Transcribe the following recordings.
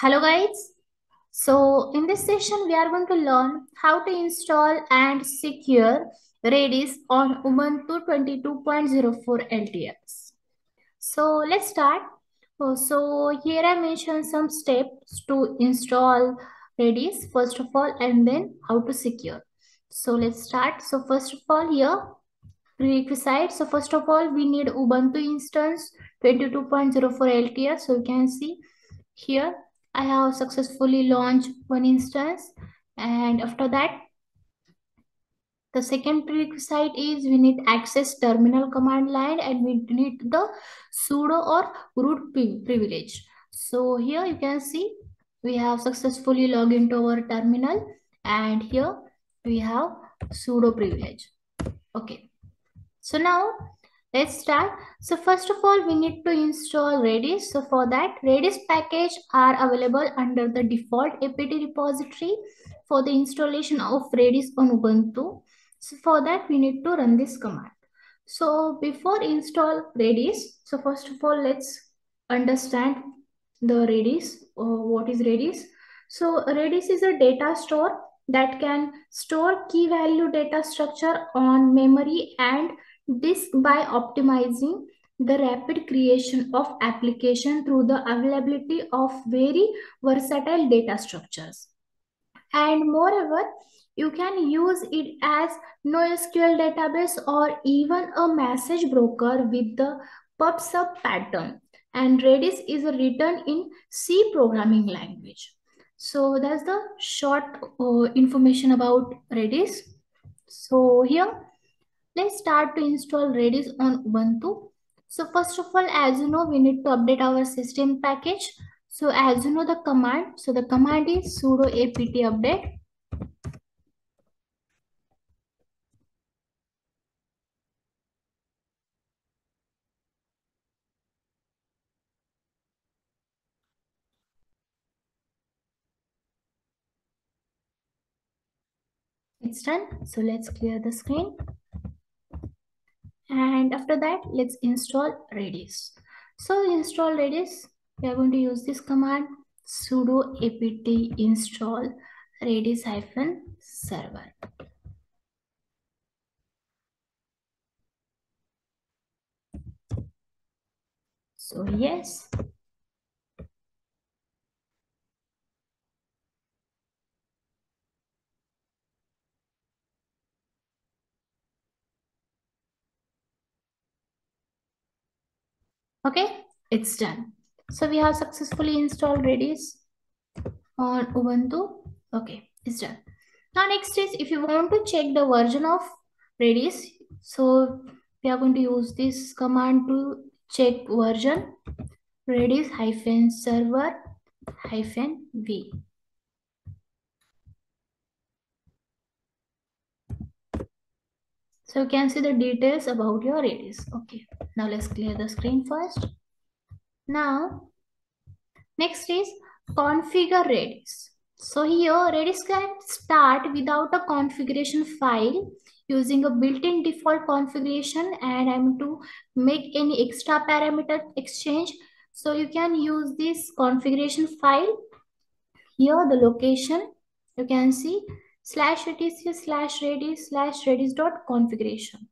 Hello guys. So in this session we are going to learn how to install and secure Redis on Ubuntu 22.04 LTS. So let's start. Oh, so here I mentioned some steps to install Redis first of all and then how to secure. So let's start. So first of all here prerequisite. So first of all we need Ubuntu instance 22.04 LTS. So you can see here I have successfully launched one instance and after that the second prerequisite is we need access terminal command line and we need the sudo or root privilege. So here you can see we have successfully logged into our terminal and here we have sudo privilege. Okay. So now Let's start. So first of all, we need to install Redis. So for that, Redis package are available under the default apt repository for the installation of Redis on Ubuntu. So for that, we need to run this command. So before install Redis, so first of all, let's understand the Redis. Uh, what is Redis? So Redis is a data store that can store key value data structure on memory and this by optimizing the rapid creation of application through the availability of very versatile data structures. And moreover, you can use it as NoSQL database or even a message broker with the PubSub pattern. And Redis is written in C programming language. So that's the short uh, information about Redis. So here Let's start to install Redis on Ubuntu. So first of all, as you know, we need to update our system package. So as you know the command, so the command is sudo apt update. It's done. So let's clear the screen and after that let's install redis. So install redis. We are going to use this command sudo apt install redis hyphen server. So yes Okay, it's done. So we have successfully installed Redis on Ubuntu. Okay, it's done. Now next is if you want to check the version of Redis, so we are going to use this command to check version redis hyphen server hyphen v. So you can see the details about your Redis. Okay, now let's clear the screen first. Now, next is configure Redis. So here Redis can start without a configuration file using a built-in default configuration and I'm to make any extra parameter exchange. So you can use this configuration file. Here the location you can see slash etc slash redis slash redis dot configuration.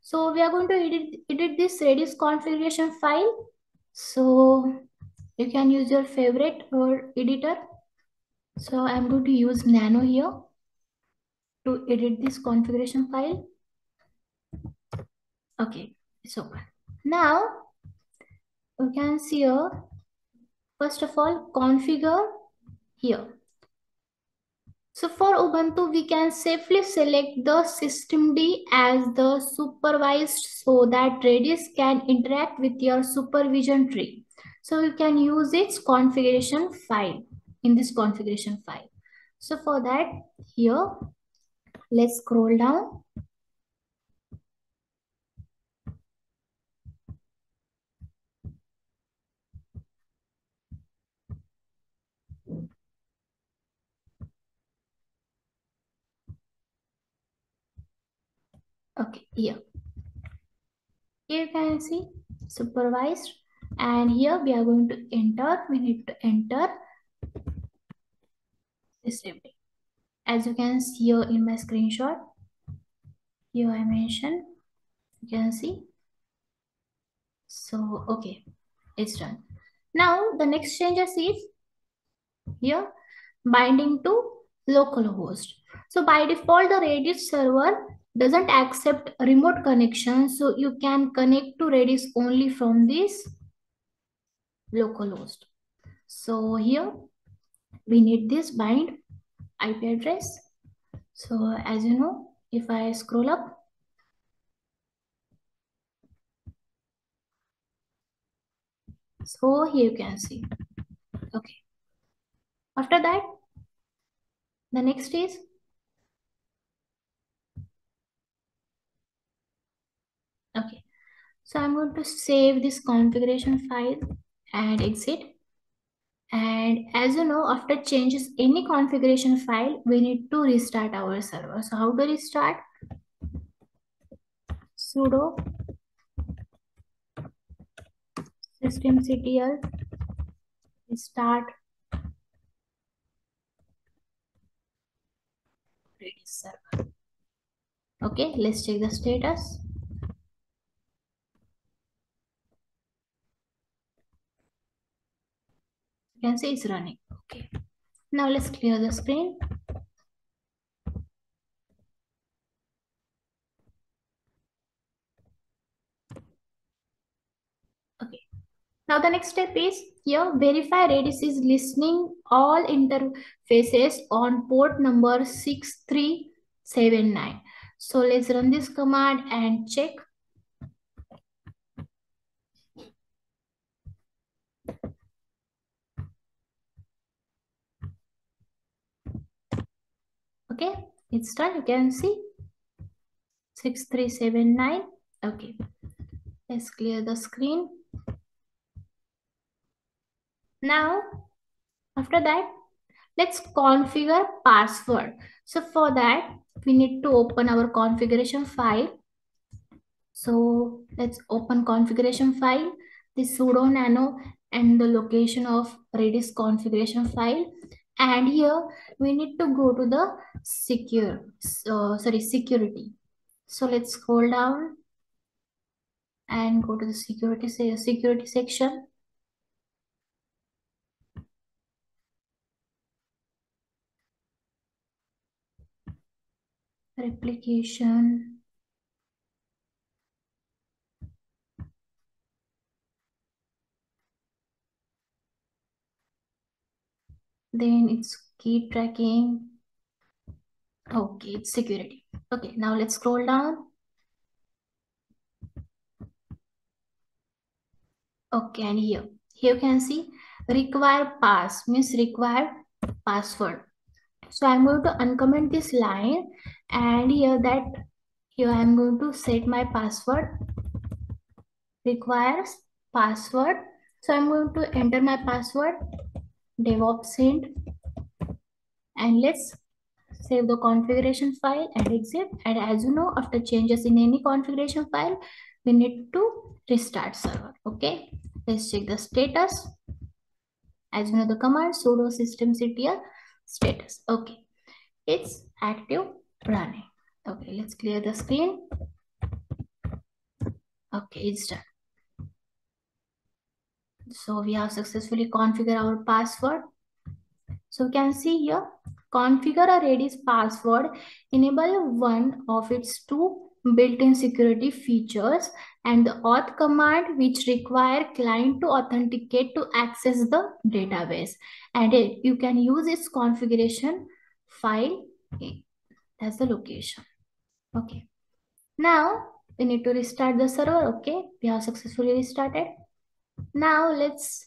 So we are going to edit, edit this redis configuration file. So you can use your favorite or editor. So I'm going to use nano here to edit this configuration file. Okay, so now you can see here, first of all, configure here. So for Ubuntu, we can safely select the systemd as the supervised so that Redis can interact with your supervision tree. So you can use its configuration file in this configuration file. So for that, here, let's scroll down Okay, here. Here you can see supervised and here we are going to enter, we need to enter received it. As you can see here in my screenshot, here I mentioned, you can see. So, okay, it's done. Now, the next changes is here binding to localhost. So by default, the Redis server doesn't accept remote connection. So you can connect to Redis only from this localhost. So here we need this bind IP address. So as you know, if I scroll up, so here you can see, okay. After that, the next is okay. So I'm going to save this configuration file and exit. And as you know, after changes any configuration file, we need to restart our server. So how to restart? sudo systemctl restart server. Okay, let's check the status. Can see it's running. Okay. Now let's clear the screen. Okay. Now the next step is here verify Redis is listening all interfaces on port number 6379. So let's run this command and check. Okay, it's done. You can see 6379. Okay, let's clear the screen. Now, after that, let's configure password. So for that, we need to open our configuration file. So let's open configuration file, the sudo nano and the location of Redis configuration file. And here we need to go to the secure, so, sorry, security. So let's scroll down and go to the security, security section. replication then it's key tracking. Okay it's security. Okay now let's scroll down. Okay and here. Here you can see require pass means require password. So I'm going to uncomment this line and here that here I'm going to set my password. Requires password. So I'm going to enter my password DevOps hint and let's save the configuration file and exit. And as you know, after changes in any configuration file, we need to restart server. Okay, let's check the status. As you know, the command sudo systemctl status. Okay, it's active running. Okay, let's clear the screen. Okay, it's done. So we have successfully configured our password. So we can see here, configure a Redis password, enable one of its two built-in security features and the auth command which require client to authenticate to access the database. And it, you can use its configuration file. That's the location. Okay. Now we need to restart the server. Okay we have successfully restarted now let's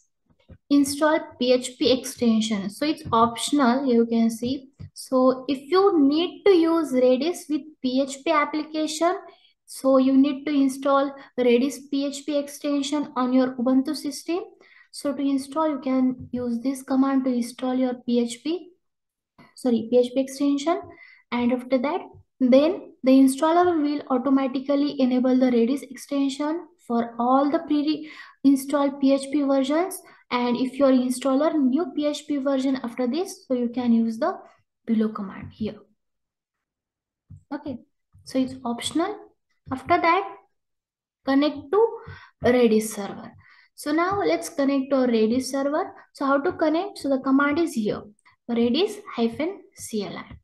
install php extension so it's optional you can see so if you need to use Redis with PHP application, so you need to install Redis PHP extension on your Ubuntu system. So to install, you can use this command to install your PHP, sorry, PHP extension. And after that, then the installer will automatically enable the Redis extension for all the pre-installed PHP versions. And if your installer new PHP version after this, so you can use the below command here. Okay, so it's optional. After that, connect to Redis server. So now let's connect to Redis server. So how to connect? So the command is here, Redis hyphen CLI.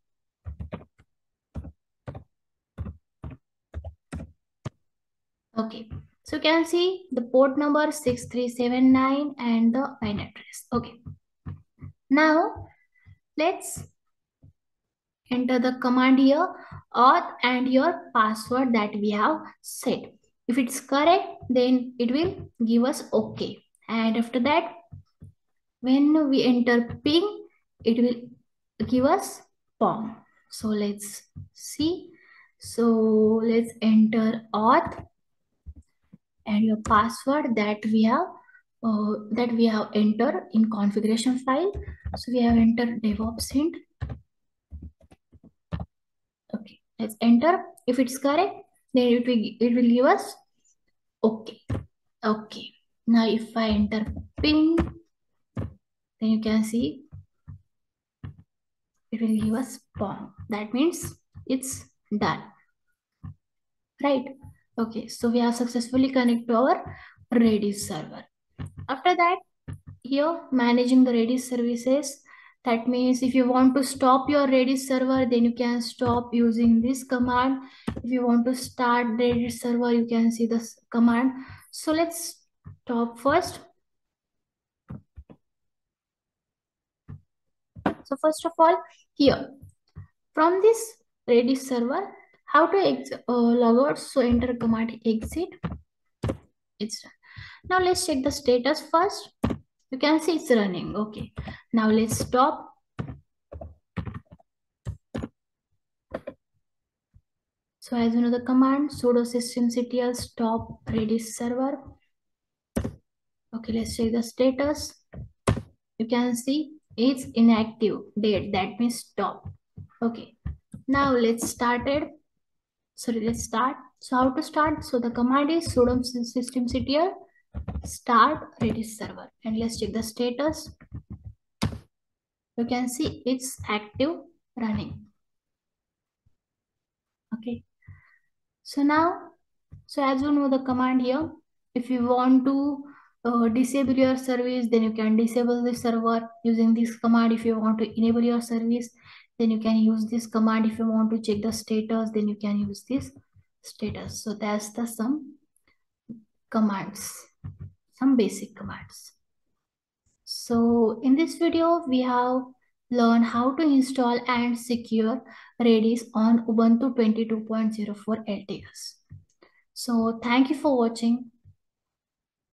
Okay, so you can see the port number 6379 and the IN address. Okay, now let's enter the command here auth and your password that we have set. If it's correct, then it will give us OK. And after that, when we enter ping, it will give us pong. So let's see. So let's enter auth and your password that we have uh, that we have entered in configuration file. So we have entered DevOps hint. Okay, let's enter. If it's correct, then it will, it will give us okay. Okay. Now if I enter ping, then you can see it will give us pong. That means it's done. Right. Okay, so we have successfully connected to our Redis server. After that, here managing the Redis services. That means if you want to stop your Redis server, then you can stop using this command. If you want to start Redis server, you can see this command. So let's stop first. So first of all, here from this Redis server, how to uh, log out? So enter command exit. It's done. Now let's check the status first. You can see it's running. Okay. Now let's stop. So as you know the command sudo systemctl stop redis server. Okay, let's check the status. You can see it's inactive date. That means stop. Okay. Now let's start it so let's start. So how to start? So the command is sudo systemctl start redis server and let's check the status. You can see it's active running. Okay. So now, so as you know the command here, if you want to uh, disable your service, then you can disable the server using this command. If you want to enable your service, then you can use this command if you want to check the status then you can use this status. So that's the some commands some basic commands. So in this video we have learned how to install and secure redis on ubuntu 22.04 lts so thank you for watching